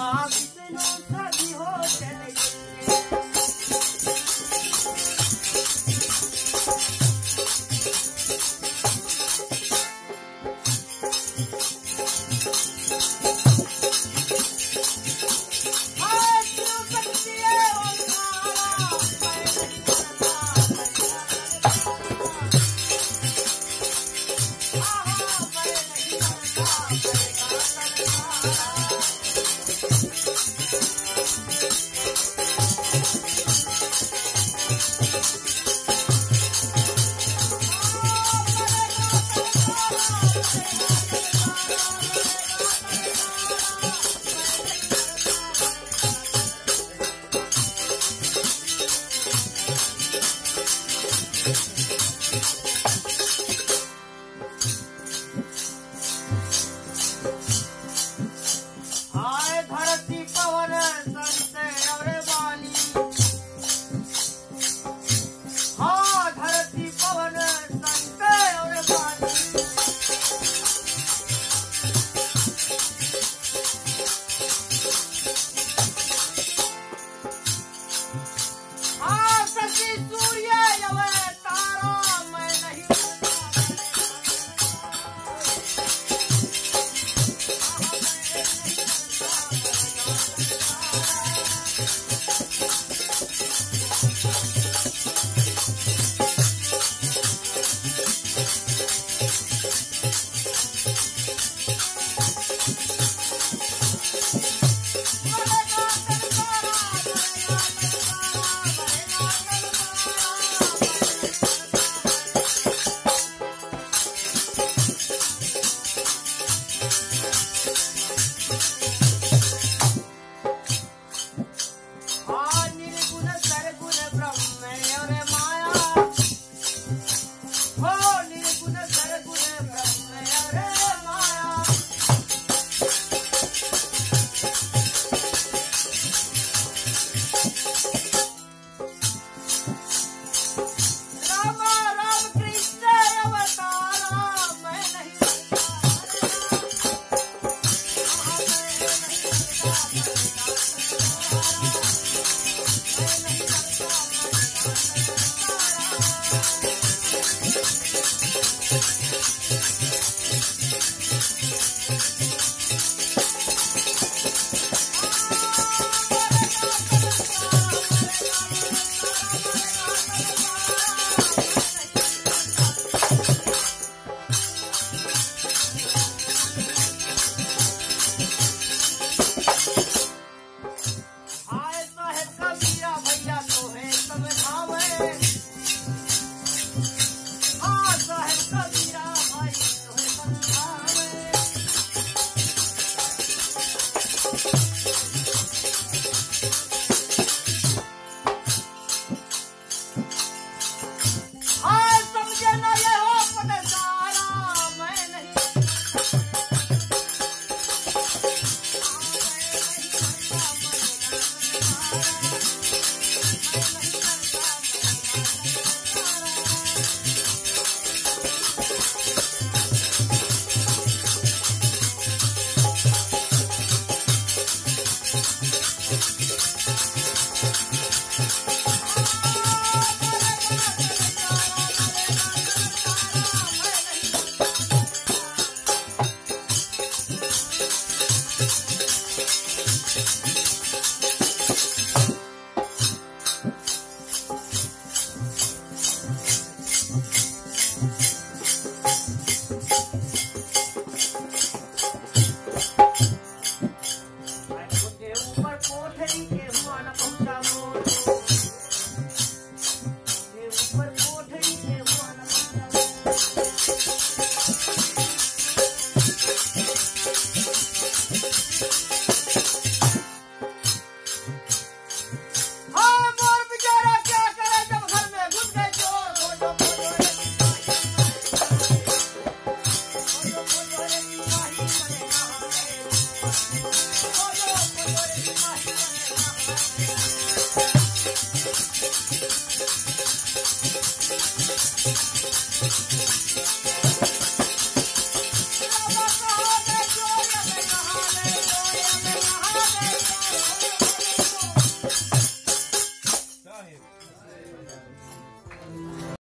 I'll be hi